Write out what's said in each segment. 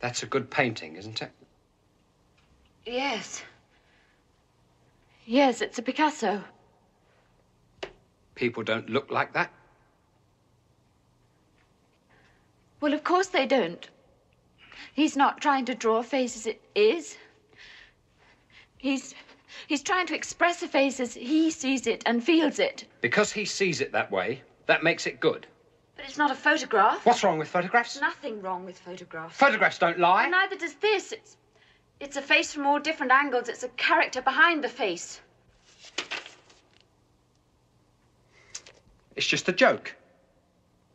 That's a good painting, isn't it? Yes. Yes, it's a Picasso. People don't look like that. Well, of course they don't. He's not trying to draw a face as it is. He's he's trying to express a face as he sees it and feels it. Because he sees it that way, that makes it good. But it's not a photograph. What's wrong with photographs? Nothing wrong with photographs. Photographs don't lie. And neither does this. It's it's a face from all different angles. It's a character behind the face. It's just a joke.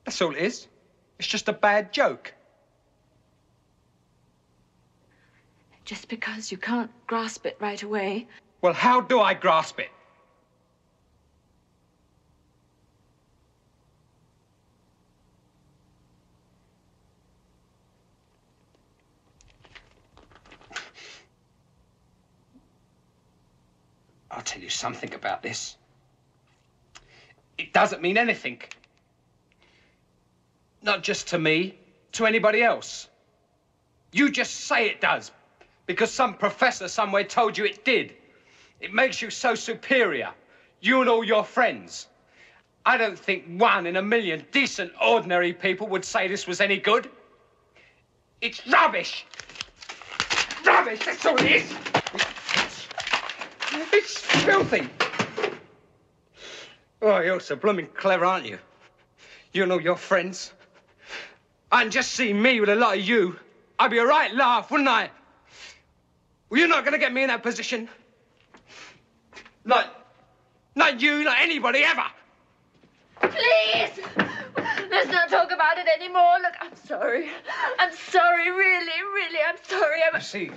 That's all it is. It's just a bad joke. Just because you can't grasp it right away. Well, how do I grasp it? I'll tell you something about this. It doesn't mean anything. Not just to me, to anybody else. You just say it does, because some professor somewhere told you it did. It makes you so superior, you and all your friends. I don't think one in a million decent, ordinary people would say this was any good. It's rubbish. Rubbish, that's all it is. It's filthy. Oh, you're so blooming clever, aren't you? You all your friends. And just see me with a lot of you. I'd be a right laugh, wouldn't I? Well, you're not going to get me in that position. Not, not you, not anybody ever. Please! Let's not talk about it anymore. Look, I'm sorry. I'm sorry, really, really, I'm sorry. I'm... You see,